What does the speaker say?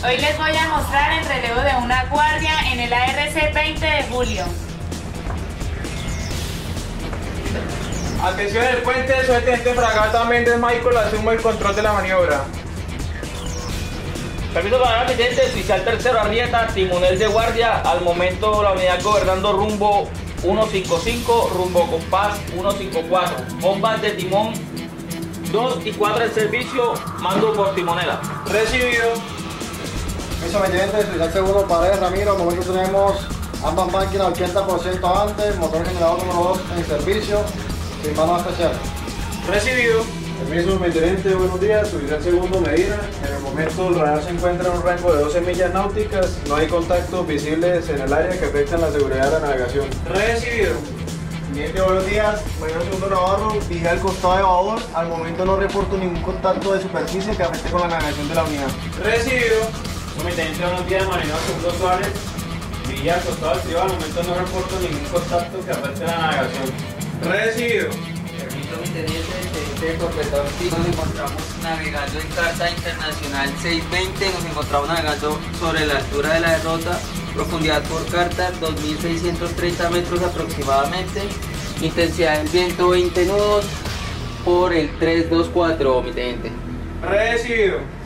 Hoy les voy a mostrar el relevo de una guardia en el ARC 20 de julio. Atención el puente, soy el teniente Fragata Méndez Michael, asumo el control de la maniobra. Permiso para el teniente, oficial tercero Arrieta, timonel de guardia, al momento la unidad gobernando rumbo 155, rumbo compás 154, bombas de timón 2 y 4 del servicio, mando por timonela. Recibido. Piso 20, oficial segundo Paredes Ramiro, al momento tenemos ambas máquinas 80% antes, motor generador número 2 en servicio, sin mano especial. Recibido. Permiso, mi teniente, buenos días. Oficial segundo Medina. En el momento el radar se encuentra en un rango de 12 millas náuticas. No hay contactos visibles en el área que afectan la seguridad de la navegación. Recibido. Teniente, buenos días. Mayor segundo Navarro, vigila el costado de babor. Al momento no reporto ningún contacto de superficie que afecte con la navegación de la unidad. Recibido. Mi teniente, buenos días, Marinero Segundo Suárez. Villa al costado del río, al momento no reporto ningún contacto que afecte la navegación. Recibido. Permiso mi teniente, teniente de Corpetón, nos encontramos navegando en Carta Internacional 620, nos encontramos navegando sobre la altura de la derrota, profundidad por carta 2630 metros aproximadamente, intensidad del viento 20 nudos por el 324, mi teniente. Recibido.